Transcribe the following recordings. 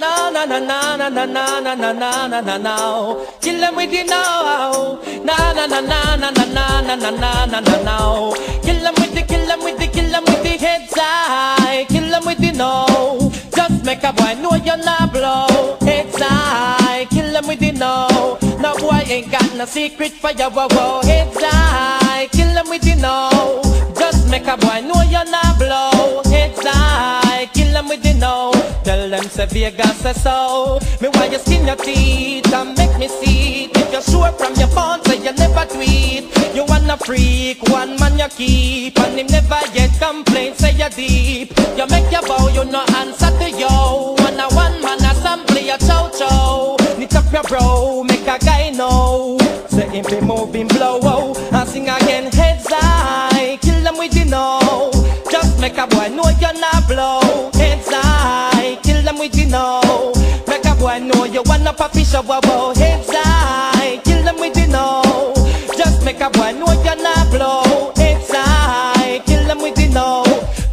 No, no, no, no, no, no, no, no, no, no, no, no, no. Kill them with the no. No, no, no, no, no, no, no, no, no, no, no, no, no. Kill them with the, kill them with the, kill them with the heads high. Kill them with the no. Just make a boy know you're not blow. Heads high. Kill them with the no. No boy ain't got no secret for you. Whoa, whoa. Heads high. Kill them with the no. Just make a boy know you're not blow. Say Vegas say so. Me why you skin your teeth and make me see it. If you're sure from your phone, say you never tweet. You wanna freak, one man you keep, and him never yet complain. Say you deep. You make your bow, you no answer to yo. One a one man assembly a chow chow. Knit up your bro, make a guy know. Say him be moving blow, oh, and sing again heads high. Kill them with the no. Just make a boy know you're not no. Make a boy know you wanna puppy show, wow, wow. Heads high, kill them with the no. Just make a boy know you're not blow. Heads high, kill them with the no.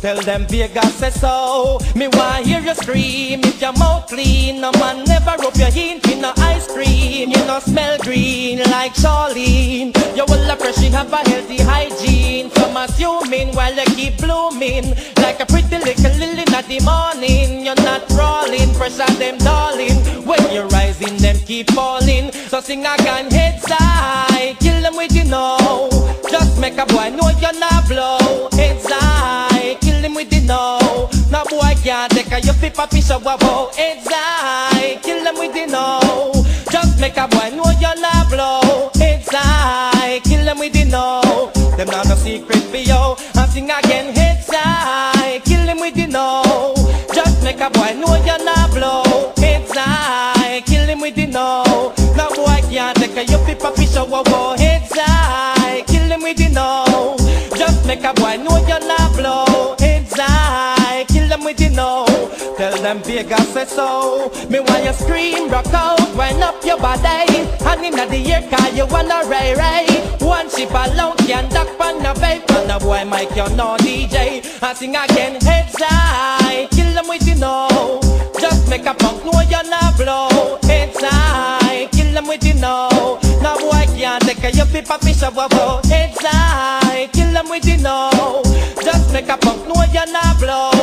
Tell them Vegas say so. Me want hear you scream if your mouth clean. No man never rub your hint in no ice cream. You no smell green like Charlene. You will appreciate have a healthy hygiene. Assuming while you keep blooming like a pretty little lily in the morning. You're not crawling, pressure them darling. When you're rising, them keep falling. So sing again, heads high, kill them with you know. Just make a boy know you're not blow. Heads high, kill him with the know No boy can't take a you flip a wabo. Heads high, kill them with the know Just make a boy know you're not blow. Heads high, kill them with the no. Them not no secret for you. And sing again, heads high, kill him with the no. Just make a boy know you're not blow. Heads high, kill him with the no. No boy can't take a you flip a fish a wabo. Heads high, kill him with the no. Just make a boy know you're not blow. Heads high, kill them with the no. Tell them Vegas say so. Me want you scream, rock out, wind up your body. And inna the air car you wanna ray ray. Ship alone can duck on the vape. And the boy Mike you no DJ. I sing again, heads high, kill them with you know Just make a punk know you're not blow. Heads high, kill them with you know No boy can't take a a fish a. Heads high, kill them with you know Just make a punk know you're not blow.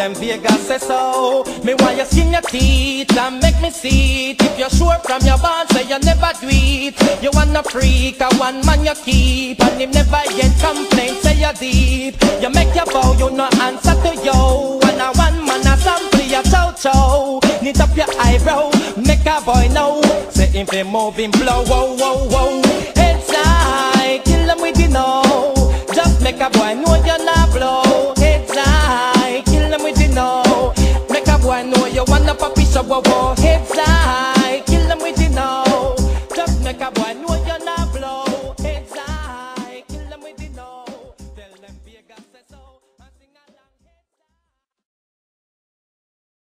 Them Vegas say so. Me want you skin your teeth and make me see it. If you're sure from your bond, say you never do it. You wanna freak, a one man you keep, and him never yet complain. Say you deep. You make your bow, you no answer to yo. And a one man a assembly a chow chow. Knit up your eyebrow, make a boy know. Say him be moving blow, whoa, whoa, whoa. Heads high, kill them with the no. Just make a boy know you're not blow.